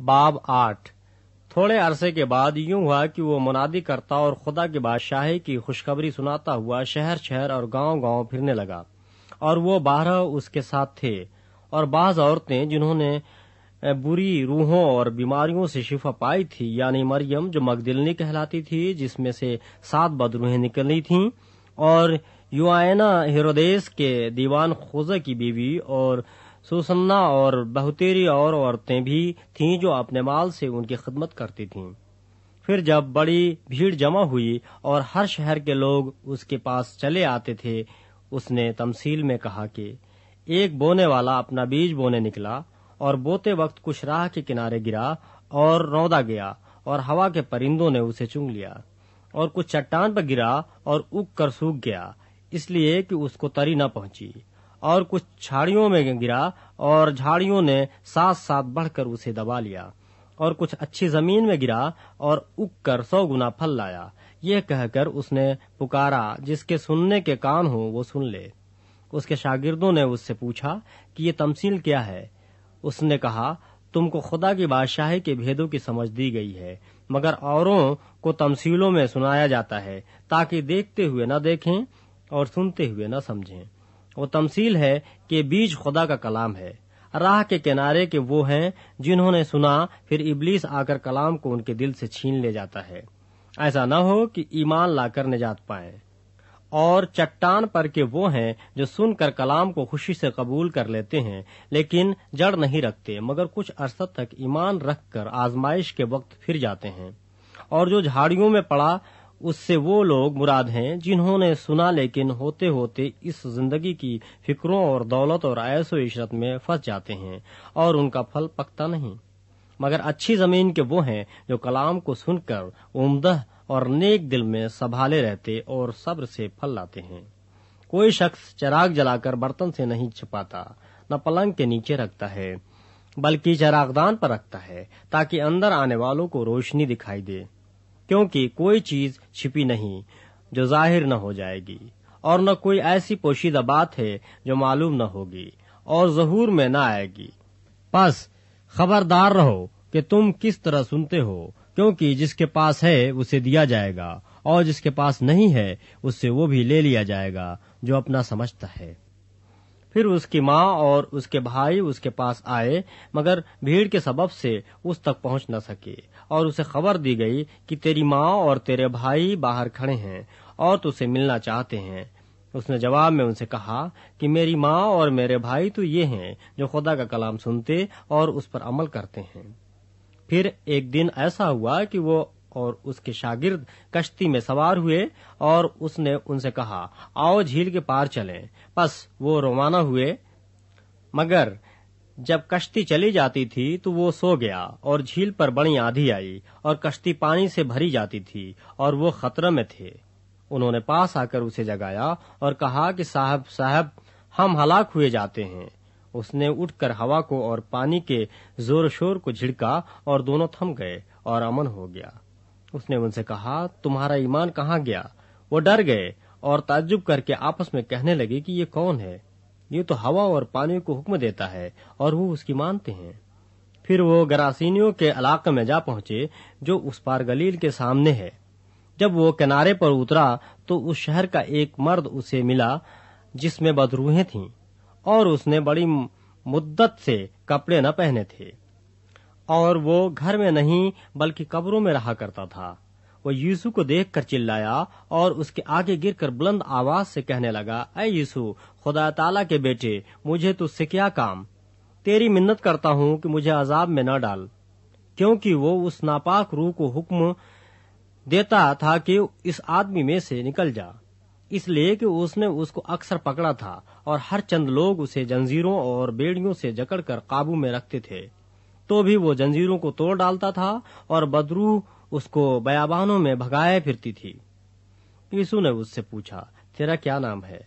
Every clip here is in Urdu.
باب آٹھ۔ تھوڑے عرصے کے بعد یوں ہوا کہ وہ منادی کرتا اور خدا کی بادشاہی کی خوشخبری سناتا ہوا شہر شہر اور گاؤں گاؤں پھرنے لگا اور وہ بارہ اس کے ساتھ تھے اور بعض عورتیں جنہوں نے بری روحوں اور بیماریوں سے شفا پائی تھی یعنی مریم جو مگدلنی کہلاتی تھی، جس میں سے سات بدروہیں نکلی تھیں اور یوائنا ہیرودیس کے دیوان خوزہ کی بیوی اور سوسنا اور بہتیری اور عورتیں بھی تھیں جو اپنے مال سے ان کی خدمت کرتی تھیں۔ پھر جب بڑی بھیڑ جمع ہوئی اور ہر شہر کے لوگ اس کے پاس چلے آتے تھے، اس نے تمسیل میں کہا کہ ایک بونے والا اپنا بیج بونے نکلا اور بوتے وقت کچھ راہ کے کنارے گرا اور رودا گیا اور ہوا کے پرندوں نے اسے چنگ لیا اور کچھ چٹان پر گرا اور اگ کر سوکھ گیا، اس لیے کہ اس کو تری نہ پہنچی۔ اور کچھ چھاڑیوں میں گرا اور جھاڑیوں نے ساتھ ساتھ بڑھ کر اسے دبا لیا اور کچھ اچھی زمین میں گرا اور اگ کر سو گنا پھل لایا۔ یہ کہہ کر اس نے پکارا، جس کے سننے کے کان ہوں وہ سن لے۔ اس کے شاگردوں نے اس سے پوچھا کہ یہ تمسیل کیا ہے؟ اس نے کہا، تم کو خدا کی بادشاہی کے بھیدوں کی سمجھ دی گئی ہے، مگر اوروں کو تمسیلوں میں سنایا جاتا ہے تاکہ دیکھتے ہوئے نہ دیکھیں اور سنتے ہوئے نہ سمجھیں۔ وہ تمسیل ہے کہ بیج خدا کا کلام ہے۔ راہ کے کنارے کے وہ ہیں جنہوں نے سنا، پھر ابلیس آ کر کلام کو ان کے دل سے چھین لے جاتا ہے۔ ایسا نہ ہو کہ ایمان لا کر نجات پائیں۔ اور چٹان پر کے وہ ہیں جو سن کر کلام کو خوشی سے قبول کر لیتے ہیں، لیکن جڑ نہیں رکھتے، مگر کچھ عرصہ تک ایمان رکھ کر آزمائش کے وقت پھر جاتے ہیں۔ اور جو جھاڑیوں میں پڑا اس سے وہ لوگ مراد ہیں جنہوں نے سنا لیکن ہوتے ہوتے اس زندگی کی فکروں اور دولت اور ایس و عشرت میں پھنس جاتے ہیں اور ان کا پھل پکتا نہیں۔ مگر اچھی زمین کے وہ ہیں جو کلام کو سن کر عمدہ اور نیک دل میں سنبھالے رہتے اور صبر سے پھل لاتے ہیں۔ کوئی شخص چراغ جلا کر برتن سے نہیں چھپاتا، نہ پلنگ کے نیچے رکھتا ہے، بلکہ چراغدان پر رکھتا ہے تاکہ اندر آنے والوں کو روشنی دکھائی دے۔ کیونکہ کوئی چیز چھپی نہیں جو ظاہر نہ ہو جائے گی اور نہ کوئی ایسی پوشیدہ بات ہے جو معلوم نہ ہوگی اور ظہور میں نہ آئے گی۔ بس خبردار رہو کہ تم کس طرح سنتے ہو، کیونکہ جس کے پاس ہے اسے دیا جائے گا اور جس کے پاس نہیں ہے، اس سے وہ بھی لے لیا جائے گا جو اپنا سمجھتا ہے۔ پھر اس کی ماں اور اس کے بھائی اس کے پاس آئے، مگر بھیڑ کے سبب سے اس تک پہنچ نہ سکے۔ اور اسے خبر دی گئی کہ تیری ماں اور تیرے بھائی باہر کھڑے ہیں اور تو اسے ملنا چاہتے ہیں۔ اس نے جواب میں ان سے کہا کہ میری ماں اور میرے بھائی تو یہ ہیں جو خدا کا کلام سنتے اور اس پر عمل کرتے ہیں۔ پھر ایک دن ایسا ہوا کہ وہ اور اس کے شاگرد کشتی میں سوار ہوئے اور اس نے ان سے کہا، آؤ جھیل کے پار چلیں. بس وہ روانہ ہوئے، مگر جب کشتی چلی جاتی تھی تو وہ سو گیا اور جھیل پر بڑی آدھی آئی اور کشتی پانی سے بھری جاتی تھی اور وہ خطرہ میں تھے۔ انہوں نے پاس آ کر اسے جگایا اور کہا کہ صاحب صاحب، ہم ہلاک ہوئے جاتے ہیں۔ اس نے اٹھ کر ہوا کو اور پانی کے زور شور کو جھڑکا اور دونوں تھم گئے اور امن ہو گیا۔ اس نے ان سے کہا، تمہارا ایمان کہاں گیا؟ وہ ڈر گئے اور تعجب کر کے آپس میں کہنے لگے کہ یہ کون ہے؟ یہ تو ہوا اور پانی کو حکم دیتا ہے اور وہ اس کی مانتے ہیں۔ پھر وہ گراسینیوں کے علاقے میں جا پہنچے جو اس پار گلیل کے سامنے ہے۔ جب وہ کنارے پر اترا تو اس شہر کا ایک مرد اسے ملا جس میں بدروہیں تھیں اور اس نے بڑی مدت سے کپڑے نہ پہنے تھے۔ اور وہ گھر میں نہیں بلکہ قبروں میں رہا کرتا تھا۔ وہ یوسو کو دیکھ کر چلایا اور اس کے آگے گر کر بلند آواز سے کہنے لگا، اے یوسو خدا تعالی کے بیٹے، مجھے تو سے کیا کام؟ تیری منت کرتا ہوں کہ مجھے عذاب میں نہ ڈال۔ کیونکہ وہ اس ناپاک روح کو حکم دیتا تھا کہ اس آدمی میں سے نکل جا۔ اس لیے کہ اس نے اس کو اکثر پکڑا تھا اور ہر چند لوگ اسے جنزیروں اور بیڑیوں سے جکڑ کر قابو میں رکھتے تھے۔ تو بھی وہ جنزیروں کو توڑ ڈالتا تھا اور بدرو اس کو بیابانوں میں بھگائے پھرتی تھی۔ یسو نے اس سے پوچھا، تیرا کیا نام ہے؟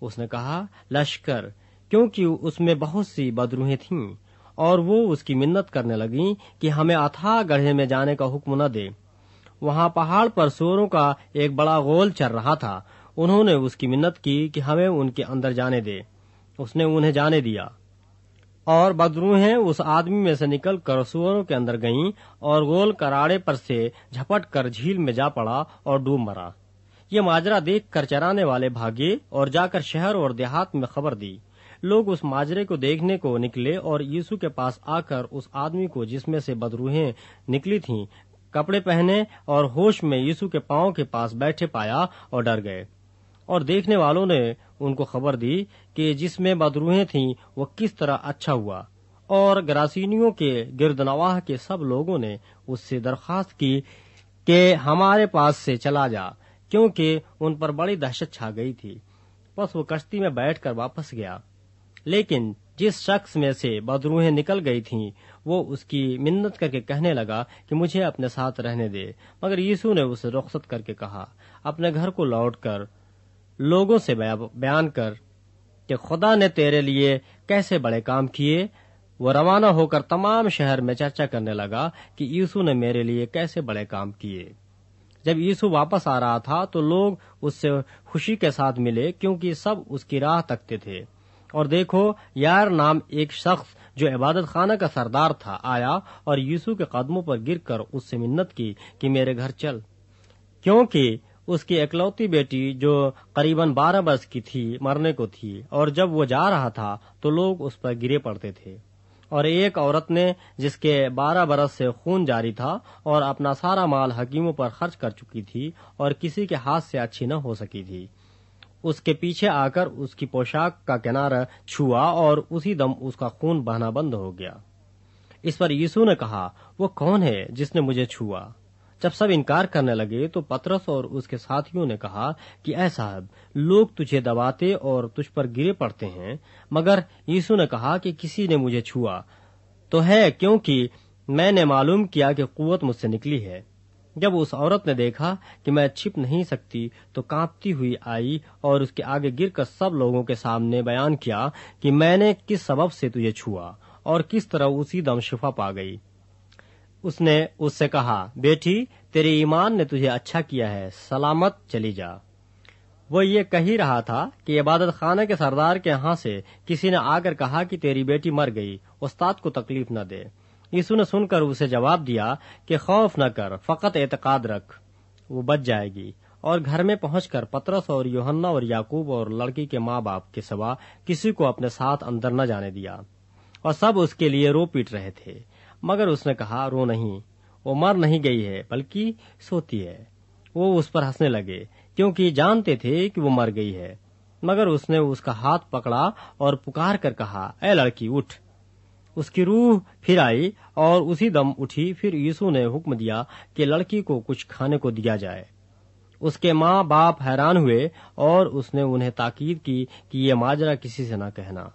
اس نے کہا، لشکر، کیونکہ اس میں بہت سی بدروہیں تھیں اور وہ اس کی منت کرنے لگی کہ ہمیں اتھا گڑھے میں جانے کا حکم نہ دے۔ وہاں پہاڑ پر سوروں کا ایک بڑا گول چل رہا تھا۔ انہوں نے اس کی منت کی کہ ہمیں ان کے اندر جانے دے۔ اس نے انہیں جانے دیا۔ اور بدروہیں اس آدمی میں سے نکل کر سوروں کے اندر گئیں اور گول کراڑے پر سے جھپٹ کر جھیل میں جا پڑا اور ڈوب مرا۔ یہ ماجرا دیکھ کر چرانے والے بھاگے اور جا کر شہر اور دیہات میں خبر دی۔ لوگ اس ماجرے کو دیکھنے کو نکلے اور یسو کے پاس آ کر اس آدمی کو جس میں سے بدروہیں نکلی تھیں، کپڑے پہنے اور ہوش میں یسو کے پاؤں کے پاس بیٹھے پایا اور ڈر گئے۔ اور دیکھنے والوں نے ان کو خبر دی کہ جس میں بدروہیں تھیں وہ کس طرح اچھا ہوا۔ اور گراسینیوں کے گرد نواح کے سب لوگوں نے اس سے درخواست کی کہ ہمارے پاس سے چلا جا، کیونکہ ان پر بڑی دہشت چھا گئی تھی۔ بس وہ کشتی میں بیٹھ کر واپس گیا۔ لیکن جس شخص میں سے بدروہیں نکل گئی تھیں، وہ اس کی منت کر کے کہنے لگا کہ مجھے اپنے ساتھ رہنے دے۔ مگر یسو نے اسے رخصت کر کے کہا، اپنے گھر کو لوٹ کر لوگوں سے بیان کر کہ خدا نے تیرے لیے کیسے بڑے کام کیے۔ وہ روانہ ہو کر تمام شہر میں چرچا کرنے لگا کہ یسو نے میرے لیے کیسے بڑے کام کیے۔ جب یسو واپس آ رہا تھا تو لوگ اس سے خوشی کے ساتھ ملے کیونکہ سب اس کی راہ تکتے تھے۔ اور دیکھو، یار نام ایک شخص جو عبادت خانہ کا سردار تھا آیا اور یسو کے قدموں پر گر کر اس سے منت کی کہ میرے گھر چل۔ کیونکہ اس کی اکلوتی بیٹی جو قریب بارہ برس کی تھی، مرنے کو تھی، اور جب وہ جا رہا تھا تو لوگ اس پر گرے پڑتے تھے۔ اور ایک عورت نے جس کے بارہ برس سے خون جاری تھا اور اپنا سارا مال حکیموں پر خرچ کر چکی تھی اور کسی کے ہاتھ سے اچھی نہ ہو سکی تھی۔ اس کے پیچھے آ کر اس کی پوشاک کا کنارہ چھوا اور اسی دم اس کا خون بہنا بند ہو گیا۔ اس پر یسو نے کہا، وہ کون ہے جس نے مجھے چھوا؟ جب سب انکار کرنے لگے تو پترس اور اس کے ساتھیوں نے کہا کہ اے صاحب، لوگ تجھے دباتے اور تجھ پر گرے پڑتے ہیں، مگر یسو نے کہا کہ کسی نے مجھے چھوا۔ تو ہے کیونکہ میں نے معلوم کیا کہ قوت مجھ سے نکلی ہے۔ جب اس عورت نے دیکھا کہ میں چھپ نہیں سکتی تو کانپتی ہوئی آئی اور اس کے آگے گر کر سب لوگوں کے سامنے بیان کیا کہ میں نے کس سبب سے تجھے چھوا اور کس طرح اسی دم شفا پا گئی۔ اس نے اس سے کہا، بیٹی، تیرے ایمان نے تجھے اچھا کیا ہے، سلامت چلی جا. وہ یہ کہی رہا تھا کہ عبادت خانہ کے سردار کے ہاں سے کسی نے آ کر کہا کہ تیری بیٹی مر گئی، استاد کو تکلیف نہ دے۔ یسو نے سن کر اسے جواب دیا کہ خوف نہ کر، فقط اعتقاد رکھ، وہ بچ جائے گی۔ اور گھر میں پہنچ کر پترس اور یوہنا اور یاقوب اور لڑکی کے ماں باپ کے سوا کسی کو اپنے ساتھ اندر نہ جانے دیا۔ اور سب اس کے لیے رو پیٹ رہے تھے۔ مگر اس نے کہا، رو نہیں۔ وہ مر نہیں گئی ہے، بلکہ سوتی ہے۔ وہ اس پر ہنسنے لگے، کیونکہ جانتے تھے کہ وہ مر گئی ہے۔ مگر اس نے اس کا ہاتھ پکڑا اور پکار کر کہا، اے لڑکی، اٹھ۔ اس کی روح پھر آئی اور اسی دم اٹھی۔ پھر یسو نے حکم دیا کہ لڑکی کو کچھ کھانے کو دیا جائے۔ اس کے ماں باپ حیران ہوئے اور اس نے انہیں تاکید کی کہ یہ ماجرا کسی سے نہ کہنا۔